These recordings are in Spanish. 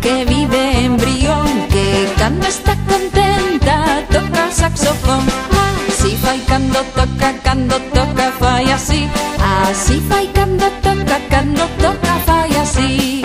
que vive embrión, que cuando está contenta toca saxofón. Así fai cando toca, cando toca, fai así. Así fai cando toca, cando toca, fai así.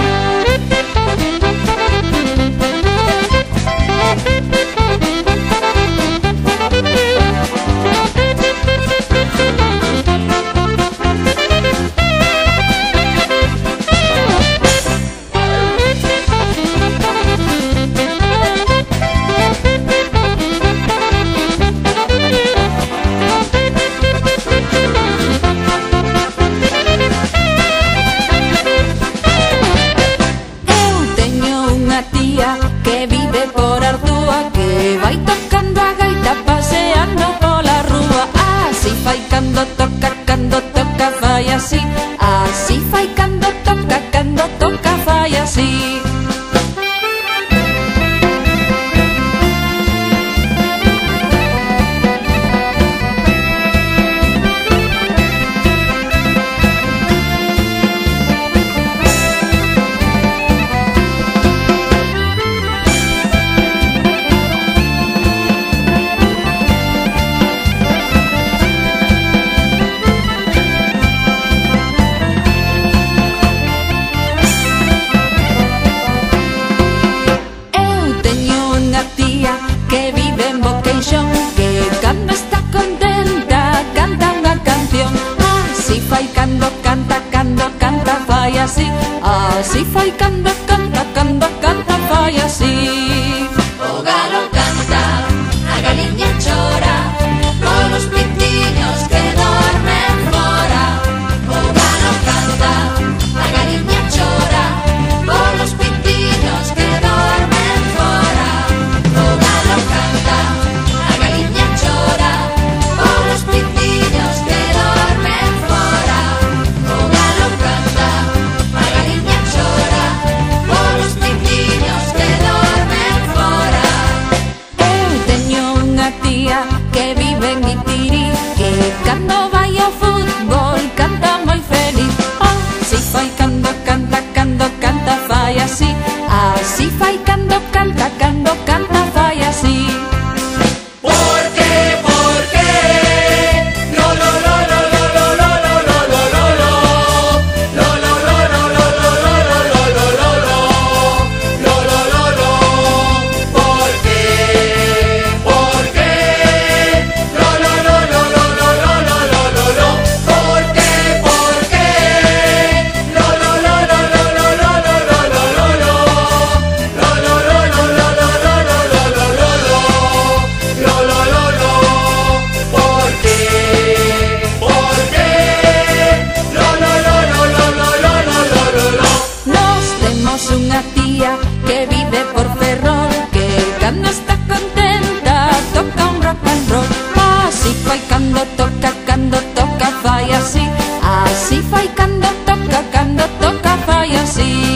así, así fai canta, canta, canta, canta, fai así. canta, canta. see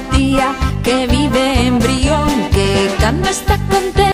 tía que vive en Brión, que cuando está contenta